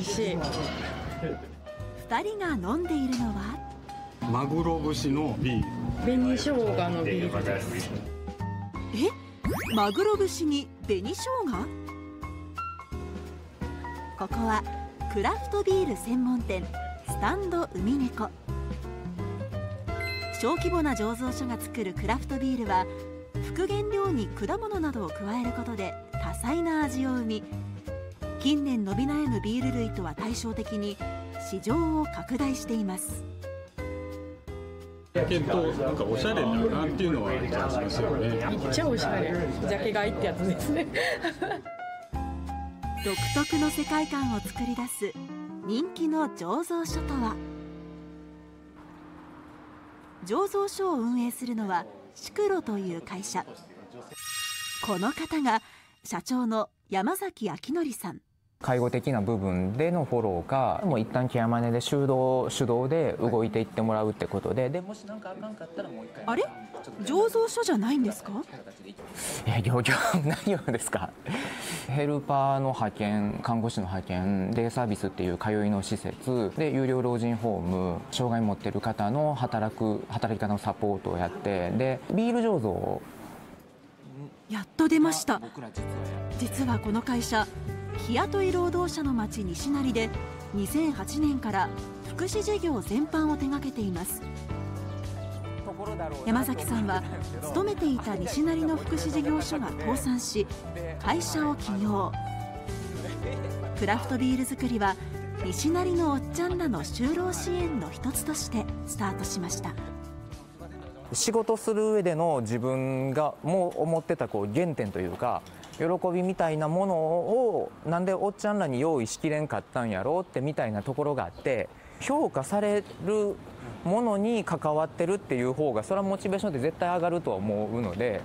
味しい。2人が飲んでいるのは？マグロ節のビール。紅生姜のビールです。え？マグロ節に紅生姜？ここはクラフトビール専門店スタンド海猫。小規模な醸造所が作るクラフトビールは副原料に果物などを加えることで多彩な味を生み近年伸び悩むビール類とは対照的に市場を拡大しています。なんかおしゃれだなっていうのは感じますよね。めっちゃおしゃれ。ジャケ買いってやつですね。独特の世界観を作り出す人気の醸造所とは？醸造所を運営するのはシクロという会社。この方が社長の山崎明則さん介護的な部分でのフォローかもう一旦ケアマネで手動手動で動いていってもらうってことででもし何かあかんかったらもう一回あれ？醸造所じゃないんですか？いや業業何をですか？ヘルパーの派遣看護師の派遣デイサービスっていう通いの施設で有料老人ホーム障害持ってる方の働く働き方のサポートをやってでビール醸造を。やっと出ました。実はこの会社日雇い労働者の町西成で2008年から福祉事業全般を手掛けています。山崎さんは勤めていた西成の福祉事業所が倒産し会社を起業。クラフトビール作りは西成のおっちゃんらの就労支援の一つとしてスタートしました。仕事する上での自分がもう思ってたこう原点というか喜びみたいなものをなんでおっちゃんらに用意しきれんかったんやろうってみたいなところがあって評価されるものに関わってるっていう方がそれはモチベーションって絶対上がるとは思うので。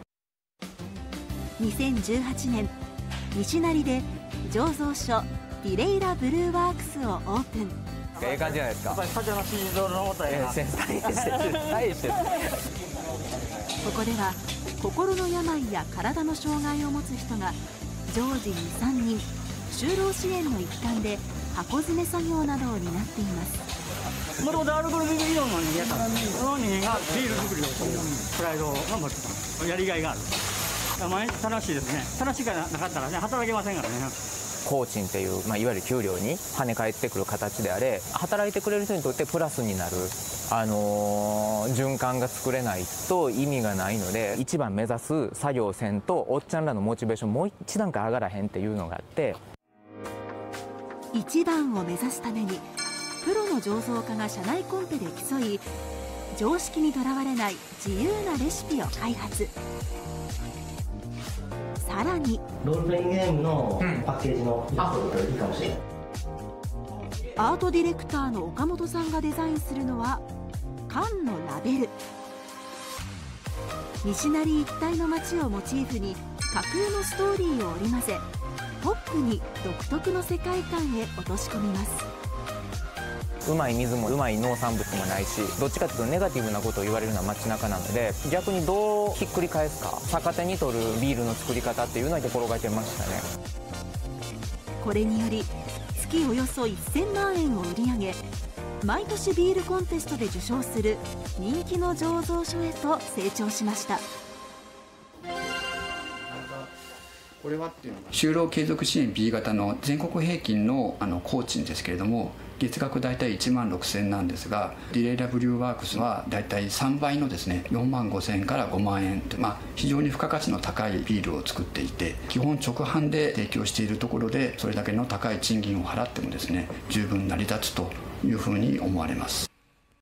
2018年西成で醸造所ディレイラブルーワークスをオープン。ええ感じじゃないですかここでは心の病や体の障害を持つ人が常時23人就労支援の一環で箱詰め作業などを担っています。もともとアルコールビール理論の人間やったその人間がビール作りをするプライドを持ってたやりがいがある。毎日楽しいですね。楽しいからなかったらね働けませんからね。工賃っていう、まあ、いわゆる給料に跳ね返ってくる形であれ働いてくれる人にとってプラスになる、あのー循環が作れないと意味がないので一番目指す作業線とおっちゃんらのモチベーションもう一段階上がらへんっていうのがあって。一番を目指すためにプロの醸造家が社内コンペで競い常識にとらわれない自由なレシピを開発。さらに。ロールプレイングゲームのパッケージのやつといいかもしれない。アートディレクターの岡本さんがデザインするのは缶のラベル。西成一帯の街をモチーフに架空のストーリーを織り交ぜポップに独特の世界観へ落とし込みますうまい水もうまい農産物もないしどっちかというとネガティブなことを言われるのは街中なので逆にどうひっくり返すか逆手に取るビールの作り方っていうのは心がけましたね。これにより月およそ1000万円を売り上げ毎年ビールコンテストで受賞する人気の醸造所へと成長しました。就労継続支援 B 型の全国平均のあの工賃ですけれども月額大体1万6000なんですがディレイラブリューワークスは大体3倍のですね4万5000円から5万円と、まあ、非常に付加価値の高いビールを作っていて基本直販で提供しているところでそれだけの高い賃金を払ってもですね十分成り立つというふうに思われます。